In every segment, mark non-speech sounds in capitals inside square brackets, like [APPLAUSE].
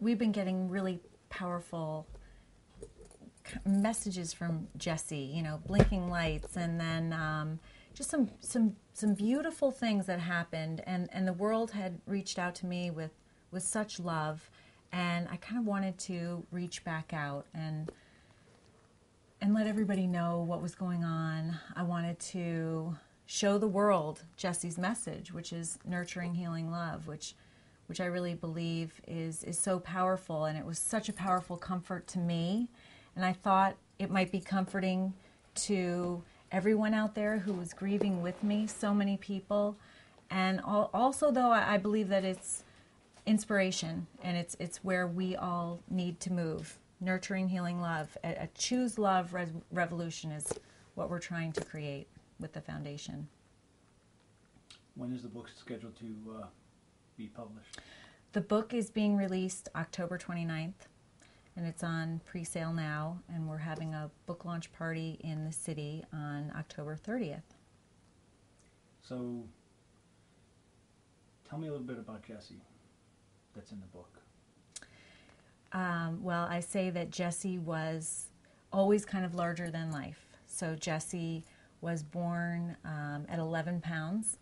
we've been getting really powerful messages from Jesse. You know, blinking lights, and then um, just some some some beautiful things that happened, and and the world had reached out to me with with such love, and I kind of wanted to reach back out and and let everybody know what was going on. I wanted to show the world Jesse's message, which is nurturing, healing love, which which I really believe is is so powerful, and it was such a powerful comfort to me, and I thought it might be comforting to everyone out there who was grieving with me, so many people, and also though I believe that it's inspiration and it's it's where we all need to move. Nurturing healing love. A, a choose love res- revolution is what we're trying to create with the foundation. When is the book scheduled to uh, be published the book is being released october 29th and it's on pre-sale now and we're having a book launch party in the city on october 30th so tell me a little bit about jesse that's in the book um, well, I say that Jesse was always kind of larger than life. So Jesse was born um, at 11 pounds.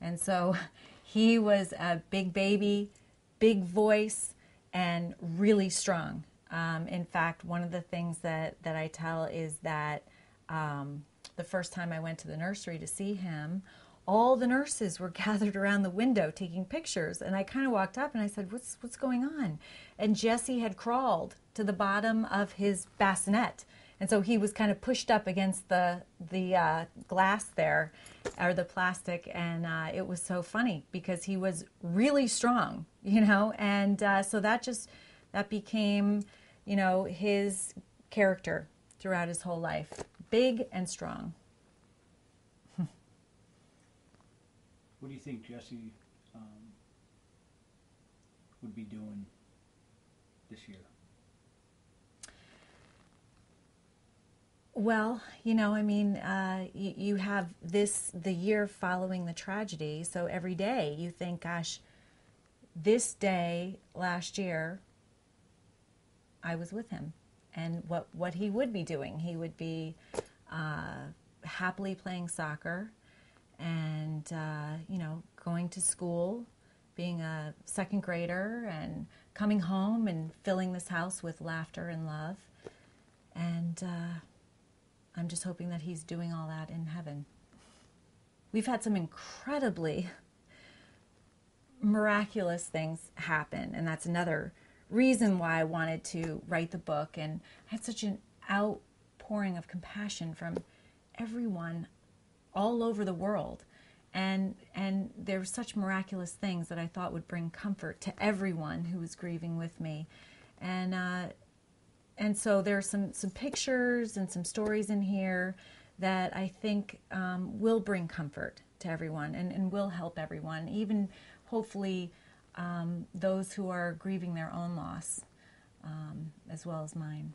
And so [LAUGHS] he was a big baby, big voice, and really strong. Um, in fact, one of the things that, that I tell is that um, the first time I went to the nursery to see him, all the nurses were [LAUGHS] gathered around the window taking pictures and i kind of walked up and i said what's what's going on and jesse had crawled to the bottom of his bassinet and so he was kind of pushed up against the the uh, glass there or the plastic and uh, it was so funny because he was really strong you know and uh, so that just that became you know his character throughout his whole life big and strong What do you think Jesse um, would be doing this year? Well, you know, I mean, uh, you, you, have this the year following the tragedy, so every day you think, gosh, this day last year, I was with him, and what what he would be doing, he would be uh, happily playing soccer, and uh, you know going to school being a second grader and coming home and filling this house with laughter and love. And uh, i'm just hoping that he's doing all that in heaven we've had some incredibly miraculous things happen and that's another reason why i wanted to write the book and I had such an outpouring of compassion from everyone all over the world. And, and there were such miraculous things that I thought would bring comfort to everyone who was grieving with me. And, uh, and so there are some, some pictures and some stories in here that I think um, will bring comfort to everyone and, and will help everyone, even hopefully um, those who are grieving their own loss um, as well as mine.